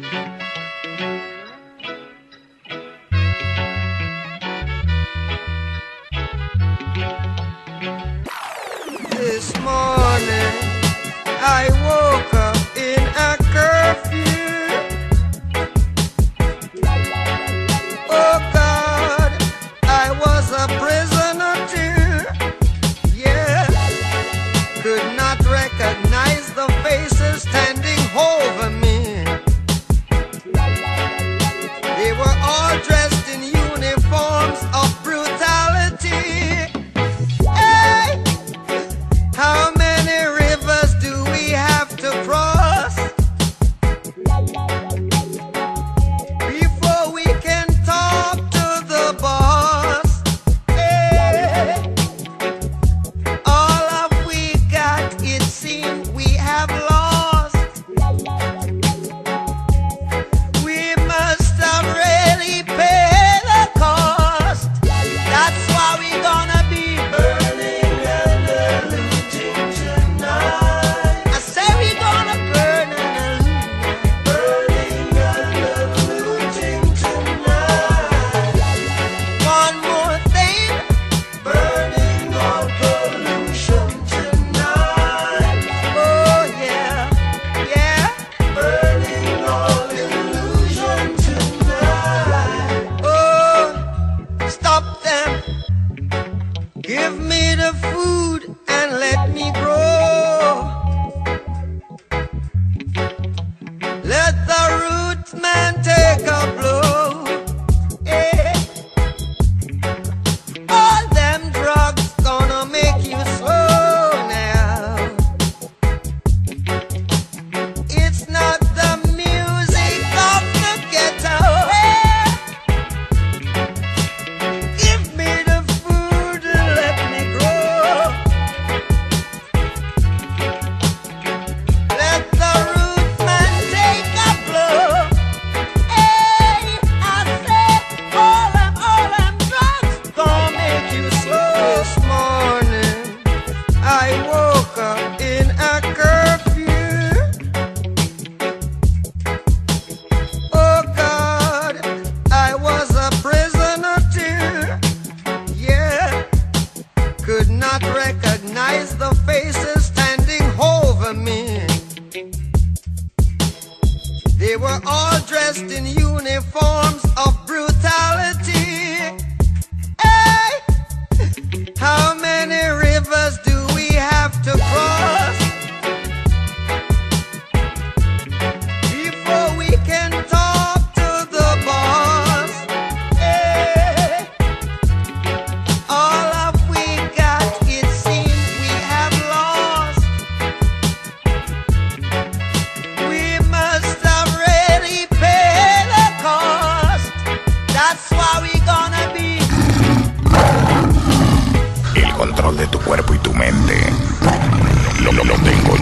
This morning I woke up in a curfew. Oh God, I was a prisoner too. Yeah, could not recognize the faces standing over me. Give me the food. not recognize the faces standing over me. They were all dressed in uniforms of brutality. control de tu cuerpo y tu mente. Lo, lo, lo tengo